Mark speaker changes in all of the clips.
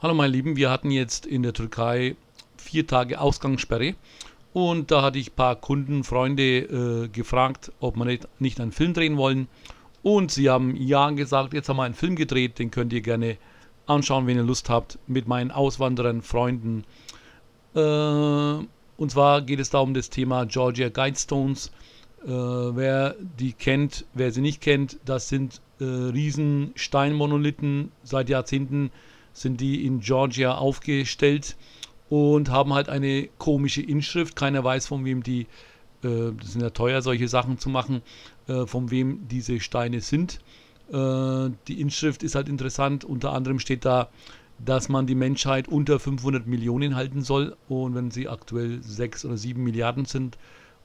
Speaker 1: Hallo meine Lieben, wir hatten jetzt in der Türkei vier Tage Ausgangssperre und da hatte ich ein paar Kunden, Freunde äh, gefragt, ob wir nicht, einen Film drehen wollen und sie haben ja gesagt, jetzt haben wir einen Film gedreht, den könnt ihr gerne anschauen, wenn ihr Lust habt, mit meinen Auswanderern, Freunden. Äh, und zwar geht es da um das Thema Georgia Guidestones. Äh, wer die kennt, wer sie nicht kennt, das sind äh, riesen seit Jahrzehnten sind die in Georgia aufgestellt und haben halt eine komische Inschrift. Keiner weiß, von wem die, äh, das sind ja teuer, solche Sachen zu machen, äh, von wem diese Steine sind. Äh, die Inschrift ist halt interessant. Unter anderem steht da, dass man die Menschheit unter 500 Millionen halten soll. Und wenn sie aktuell 6 oder 7 Milliarden sind,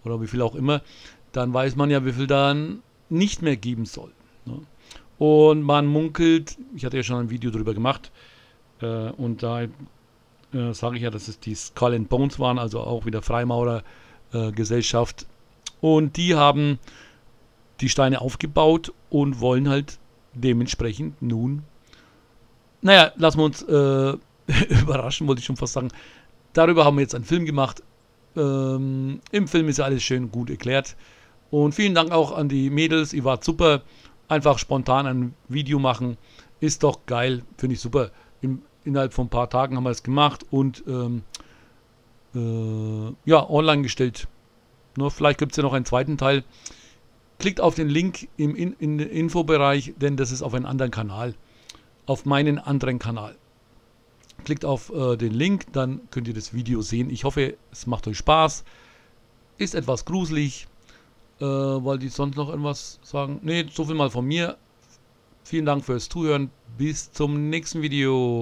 Speaker 1: oder wie viel auch immer, dann weiß man ja, wie viel dann nicht mehr geben soll. Ne? Und man munkelt, ich hatte ja schon ein Video darüber gemacht, äh, und da äh, sage ich ja, dass es die Skull and Bones waren, also auch wieder Freimaurergesellschaft. Äh, und die haben die Steine aufgebaut und wollen halt dementsprechend nun, naja, lassen wir uns äh, überraschen, wollte ich schon fast sagen. Darüber haben wir jetzt einen Film gemacht. Ähm, Im Film ist ja alles schön gut erklärt. Und vielen Dank auch an die Mädels, ihr wart super. Einfach spontan ein Video machen, ist doch geil, finde ich super. Im, innerhalb von ein paar Tagen haben wir es gemacht und ähm, äh, ja, online gestellt. Nur vielleicht gibt es ja noch einen zweiten Teil. Klickt auf den Link im in, in Infobereich, denn das ist auf einen anderen Kanal. Auf meinen anderen Kanal. Klickt auf äh, den Link, dann könnt ihr das Video sehen. Ich hoffe, es macht euch Spaß. Ist etwas gruselig. Äh, wollte ich sonst noch irgendwas sagen? Ne, so viel mal von mir. Vielen Dank fürs Zuhören. Bis zum nächsten Video.